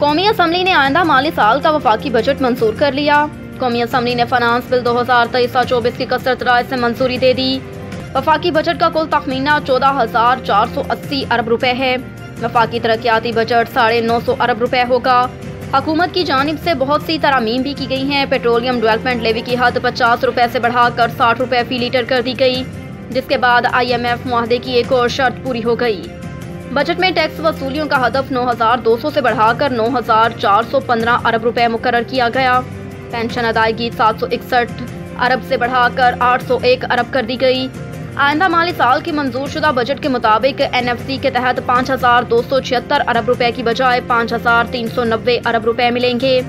कौमी असम्बली ने आइंदा माली साल का वफाकी बजट मंजूर कर लिया। कौमी असम्बली ने फाइनेंस बिल दो हज़ार तेईस चौबीस की कसरत राय से मंजूरी दे दी। वफाकी बजट का कुल तखमीना चौदह हज़ार चार सौ अस्सी अरब रुपए है। वफाकी तरक्याती बजट साढ़े नौ सौ अरब रुपए होगा। हुकूमत की जानब से बहुत सी तरामीम भी की गई हैं। पेट्रोलियम डेवलपमेंट लेवी की हद पचास रुपए से बढ़ाकर साठ रुपए फ़ी लीटर कर दी गई, जिसके बाद आई एम एफ़ की एक और शर्त पूरी हो गई। बजट में टैक्स वसूलियों का हदफ नौ हज़ार दो सौ से बढ़ाकर नौ हज़ार चार सौ पंद्रह अरब रुपए मुकर किया गया। पेंशन अदायगी सात सौ इकसठ अरब से बढ़ाकर आठ सौ एक अरब कर दी गई। आइंदा माली साल के मंजूर शुदा बजट के मुताबिक एन एफ़ सी के तहत पाँच हज़ार दो सौ छिहत्तर अरब रुपए की बजाय पाँच हज़ार तीन सौ नब्बे अरब रुपए मिलेंगे।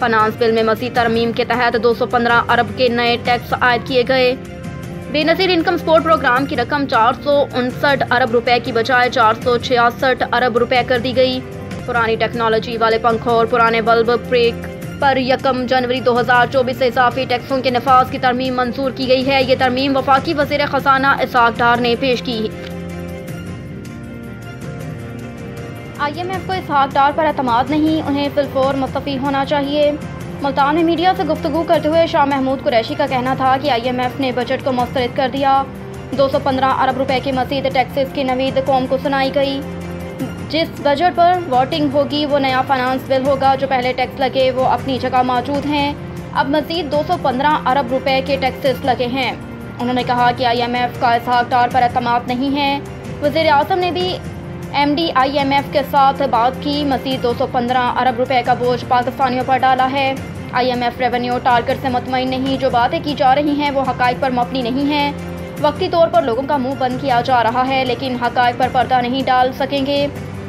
फाइनेंस बिल में मजीद तरमीम के तहत दो सौ पंद्रह अरब के नए टैक्स आयद किए गए। बेनजीर इनकम सपोर्ट प्रोग्राम की रकम चार सौ उनसठ अरब रुपए की बजाय चार सौ छियासठ अरब रुपए कर दी गई। पुरानी टेक्नोलॉजी वाले पंखों और पुराने बल्ब ब्रेक पर यकम जनवरी 2024 से इजाफी टैक्सों के नफाज की तरमीम मंजूर की गई है। ये तरमीम वफाकी वज़ीर खजाना इसाक डार ने पेश की। आई एम एफ़ को इसहाक डार पर अतमाद नहीं, उन्हें फिलफोर मुस्तफ़ी होना चाहिए। मुल्तान में मीडिया से गुफ्तु करते हुए शाह महमूद कुरैशी का कहना था कि आई एम एफ़ ने बजट को मुस्तरद कर दिया। दो सौ पंद्रह अरब रुपए के मजीद टैक्सेस की नवीद कौम को सुनाई गई। जिस बजट पर वोटिंग होगी, वो नया फाइनेंस बिल होगा। जो पहले टैक्स लगे, वो अपनी जगह मौजूद हैं। अब मजीद 215 अरब रुपए के टैक्सेस लगे हैं। उन्होंने कहा कि आई एम एफ़ का इसहाक डार पर अतमाद नहीं है। वज़ीर अजम ने भी M D I M F के साथ बात की। मजीद 215 अरब रुपए का बोझ पाकिस्तानियों पर डाला है। I M F revenue target से मुतमिन नहीं, जो बातें की जा रही हैं, वो हक़ पर मबनी नहीं है। वक्ती तौर पर लोगों का मुँह बंद किया जा रहा है, लेकिन हक़ पर पर्दा नहीं डाल सकेंगे।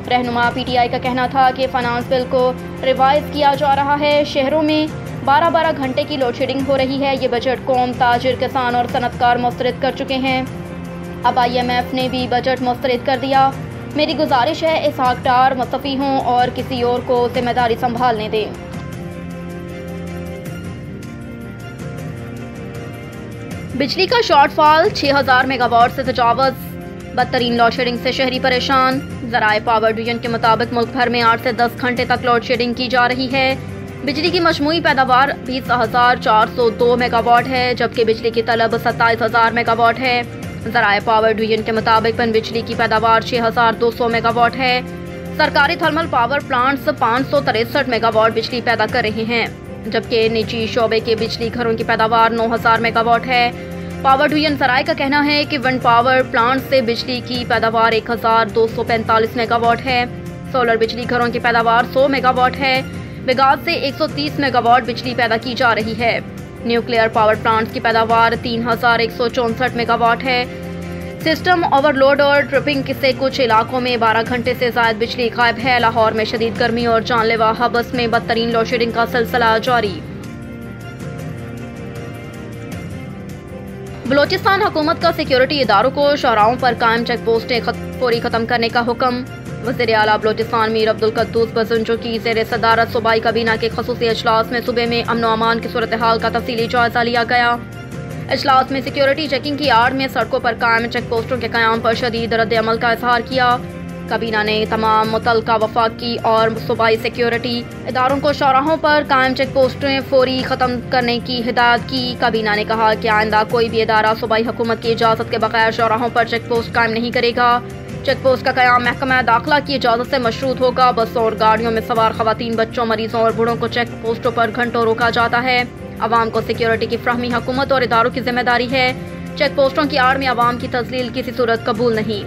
रहनुमा पी टी आई का कहना था कि फाइनेंस बिल को रिवाइज किया जा रहा है। शहरों में बारह बारह घंटे की लोड शेडिंग हो रही है। ये बजट कौम, ताजिर, किसान और सनतकार मुस्तरद कर चुके हैं। अब आई एम एफ़ ने भी बजट मुस्तरद कर दिया। मेरी गुजारिश है, इस डार मुस्तफ़ी हों और किसी और को ज़िम्मेदारी संभालने दें। बिजली का शॉर्टफॉल 6000 मेगावाट से तजावज़ बदतरीन लोड शेडिंग से शहरी परेशान। जराए पावर डिवीज़न के मुताबिक मुल्क भर में आठ से दस घंटे तक लोड शेडिंग की जा रही है। बिजली की मजमू पैदावार बीस हज़ार चार सौ दो मेगावाट है, जबकि बिजली की तलब सत्ताईस हज़ार मेगावाट है। जराए पावर डिवीज़न के मुताबिक पन बिजली की पैदावार छः हज़ार दो सौ मेगावाट है। सरकारी थर्मल पावर प्लांट्स पाँच सौ तिरसठ मेगावाट बिजली पैदा कर रहे हैं। जबकि निजी शोबे के बिजली घरों की पैदावार नौ हज़ार मेगावाट है। पावर डिवीज़न सराय का कहना है कि विंड पावर प्लांट से बिजली की पैदावार एक हज़ार दो सौ पैंतालीस मेगावाट है। सोलर बिजली घरों की पैदावार सौ मेगावाट है। विगास से एक सौ तीस मेगावाट बिजली पैदा की जा रही है। न्यूक्लियर पावर प्लांट्स की पैदावार तीन हज़ार एक सौ चौंसठ मेगावाट है। सिस्टम ओवरलोड और ट्रिपिंग से कुछ इलाकों में 12 घंटे से ज़्यादा बिजली गायब है। लाहौर में शदीद गर्मी और जानलेवा हबस में बदतरीन लोड शेडिंग का सिलसिला जारी। बलोचिस्तान हुकूमत का सिक्योरिटी इदारों को शहराओं पर कायम चेक पोस्टें फौरी खत्म करने का हुक्म। वज़ीर अला बलोचिस्तान मीर अब्दुल कद्दूस बजंजो की जेर सदारत सूबाई काबीना के खसूसी अजलास में सूबे में अमन अमान की सूरत हाल का तफसीली जायजा लिया गया। अजलास में सिक्योरिटी चेकिंग की आड़ में सड़कों पर कायम चेक पोस्टों के क्याम पर शदीद रद्द अमल का इजहार किया। काबीना ने तमाम मुतल वफाकी और सूबाई सिक्योरिटी इदारों को शौराहों पर कायम चेक पोस्टें फौरी ख़त्म करने की हिदायत की। काबीना ने कहा कि आइंदा कोई भी इदारा सूबाई हुकूमत की इजाज़त के बगैर शौराहों पर चेक पोस्ट कायम नहीं करेगा। चेक पोस्ट का क्याम महकमा दाखिला की इजाज़त से मशरूत होगा। बसों और गाड़ियों में सवार खातन बच्चों, मरीजों और बूढ़ों को चेक पोस्टों पर घंटों रोका जाता है। आवाम को सिक्योरिटी की फ्राहमी हुकूमत और इदारों की ज़िम्मेदारी है। चेक पोस्टों की आड़ में आवाम की तस्लील किसी सूरत कबूल नहीं।